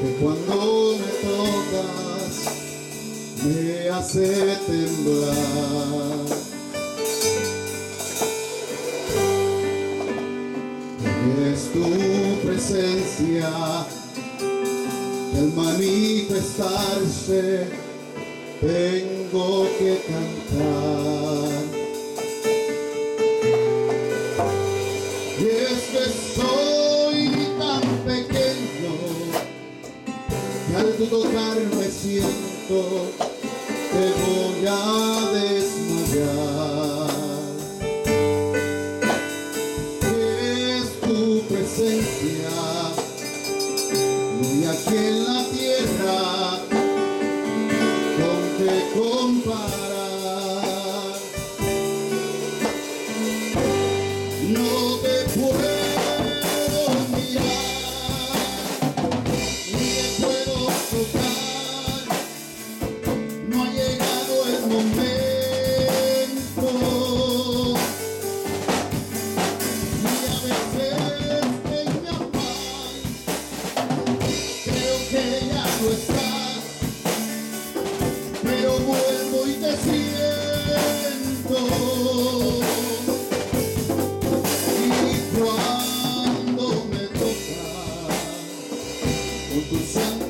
que cuando me tocas me hace temblar. Es tu presencia al manifestarse tengo que cantar. siento, te voy a desmayar. Es tu presencia, voy a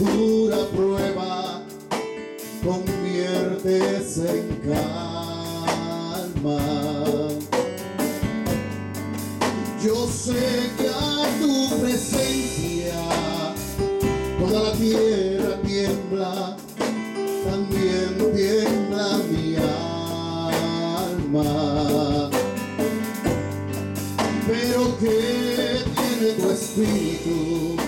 dura prueba conviertes en calma. Yo sé que a tu presencia toda la tierra tiembla, también tiembla mi alma. Pero que tiene tu espíritu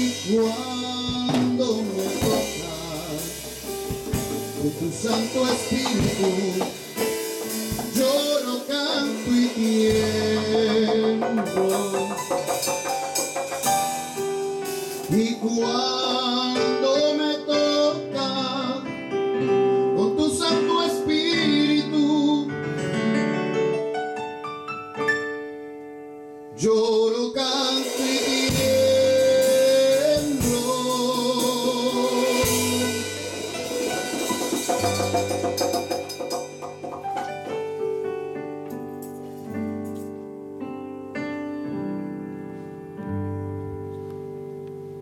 Y cuando me tocas con tu Santo Espíritu. Lloro, canto y tiemblo. Y cuando